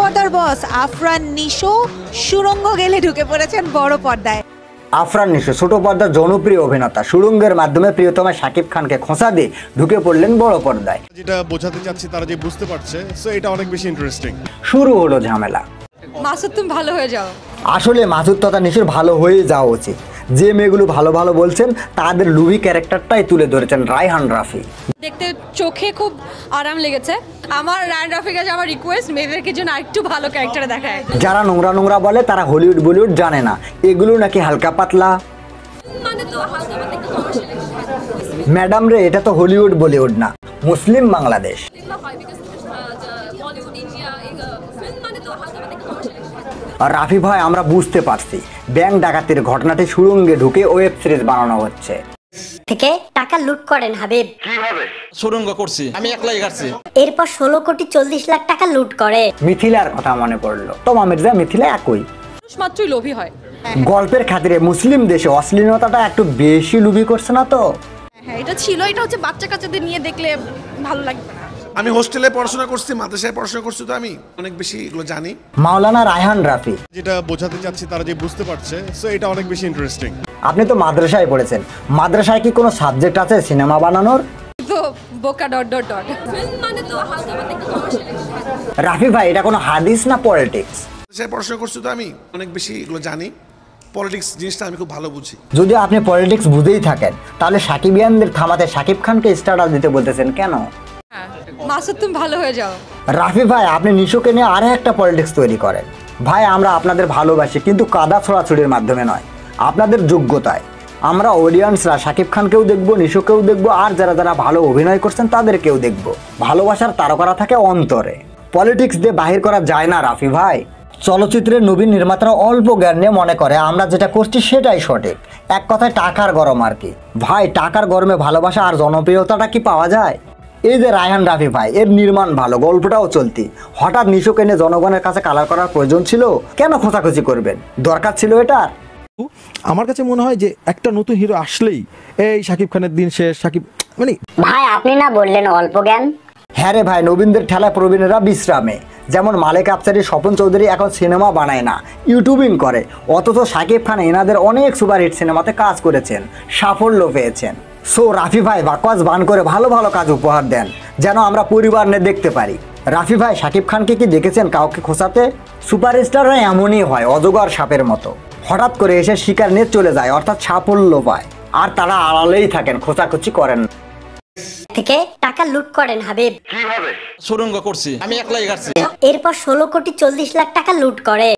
পর্দার বস আফরান নিশো সুরঙ্গ গেলে ঢুকে পড়েছেন বড় পর্দায়। আফরান নিশো ছোট পর্দার জনপ্রিয় অভিনেতা সুরঙ্গের মাধ্যমে প্রিয়তমা শাকিব খানকে খোঁচা দিয়ে ঢুকে পড়লেন বড় পর্দায়। যেটা বোঝাতে চাচ্ছি তারা যে বুঝতে পারছে সো এটা অনেক বেশি ইন্টারেস্টিং শুরু হলো ঝামেলা। মাসুদ তুমি ভালো হয়ে যাও। আসলে মাসুদ তথা নিশোর ভালো হয়ে যাওয়া উচিত। যে মেয়েগুলো ভালো ভালো বলছেন তাদের লুবি ক্যারেক্টারটাই তুলে ধরেছেন রায়হান রাফি। দেখতে চোখে খুব আরাম লেগেছে। আমার রায়ন রাফির কাছে আমার রিকোয়েস্ট মেয়েদেরকে যেন আরেকটু ভালো ক্যারেক্টার দেখায়। যারা নোংরা নোংরা বলে তারা হলিউড বলিউড জানে না। এগুলো নাকি হালকা পাতলা। মানে তো হালকা পাতলা ম্যাডাম রে এটা তো হলিউড বলিউড না। মুসলিম বাংলাদেশ। হয় বিকজ বলিউড ইন্ডিয়া ফিল্ম মানে তো হালকা পাতলা একটু কমার্শিয়াল আর রাফি ভাই আমরা বুঝতে পারছি। ব্যাংক ডাকাতির ঘটনাটি সুরঙ্গে ঢুকে ওয়েব সিরিজ বানানো হচ্ছে। থেকে টাকা লুট করেন হাবিব। সুরঙ্গ করছি। আমি একলাই কাটছি এরপর ষোলো কোটি চল্লিশ লাখ টাকা লুট করে। মিথিলার কথা মনে পড়ল। তোমা মির্জা মিথিলা একই। মাত্রই লোভী হয়। গল্পের খাতিরে মুসলিম দেশে অশ্লীলতাটা একটু বেশি লুবি করছে না তো? হ্যাঁ এটা ছিল এটা হচ্ছে বাচ্চা কাচ্চাদের নিয়ে দেখলে ভালো লাগবে না। আমি হোস্টেলে পড়াশোনা করছি মাদ্রাসায় পড়াশোনা করছি তো আমি। অনেক বেশি এগুলো জানি। মাওলানা রায়হান রাফি। যেটা বোঝাতে চাচ্ছি তারা যে বুঝতে পারছে সো এটা অনেক বেশি ইন্টারেস্টিং আপনি তো মাদ্রাসায় পড়েছেন। মাদ্রাসায় কি কোনো সাবজেক্ট আছে সিনেমা বানানোর? তো বোকা ডট ডট ডট। ফিল্ম মানে তো হালকা একটু রাফি ভাই এটা কোনো হাদিস না পলিটিক্স মাদ্রাসায় পড়াশোনা করছি তো আমি। অনেক বেশি এগুলো জানি। পলিটিক্স জিনিসটা আমি খুব ভালো বুঝি। যদি আপনি পলিটিক্স বুঝেই থাকেন তাহলে সাকিবিয়ানদের থামাতে সাকিব খানকে স্টার্টার দিতে বলতেছেন কেন? মাসুদ, তুমি ভালো হয়ে যাও। রাফি ভাই, আপনি নিশুকে নিয়ে আরও একটা পলিটিক্স তৈরি করেন। ভাই, আমরা আপনাদের ভালোবাসি, কিন্তু কাদা ছড়াছড়ির মাধ্যমে নয়। আপনাদের যোগ্যতায়। আমরা অডিয়েন্সরা শাকিব খানকেও দেখব, নিশুকেও দেখব, আর যারা যারা ভালো অভিনয় করছেন, তাদেরকেও দেখব। ভালোবাসার তারকারা থাকে অন্তরে। পলিটিক্স দিয়ে বাহির করা যায় না, রাফি ভাই। চলচ্চিত্রের নবীন নির্মাতারা অল্প জ্ঞান নিয়ে মনে করে, আমরা যেটা করছি সেটাই সঠিক। এক কথায় টাকার গরম আর কি। ভাই, টাকার গরমে ভালোবাসা আর জনপ্রিয়তাটা কি পাওয়া যায়? এই যে রায়হান রাফি ভাই এর নির্মাণ ভালো গল্পটাও চলতি। হঠাৎ নিশোকে এনে জনগণের কাছে কালার করার প্রয়োজন ছিল কেন খোঁচাখুচি করবেন? দরকার ছিল এটা আমার কাছে মনে হয় যে একটা নতুন হিরো আসলেই এই শাকিব খানের দিন শেষ শাকিব মানে ভাই আপনি না বললেন অল্প জ্ঞান? হ্যাঁ রে ভাই নবীনদের ঠেলায় প্রবীণেরা বিশ্রামে। যেমন মালেক আফসারি স্বপন চৌধুরী এখন সিনেমা বানায় না ইউটিউবিং করে। অথচ সাকিব খান এনাদের অনেক সুপারহিট সিনেমাতে কাজ করেছেন সাফল্য পেয়েছেন। সো রাফি ভাই বাকওয়াজ বান করে ভালো ভালো কাজ উপহার দেন যেন আমরা পরিবার নিয়ে দেখতে পারি। রাফি ভাই শাকিব খানকে কি দেখেছেন কাউকে খোঁচাতে? সুপারস্টাররা এমনই হয় অজগর সাপের মতো। হঠাৎ করে এসে শিকার নিয়ে চলে যায় অর্থাৎ সাফল্য পায়। আর তারা আড়ালেই থাকেন খোঁচাখুচি করেন থেকে টাকা লুট করেন হাবিব। সুরঙ্গ করছি। আমি একলাই কাটছি এরপর ষোলো কোটি চল্লিশ লাখ টাকা লুট করে।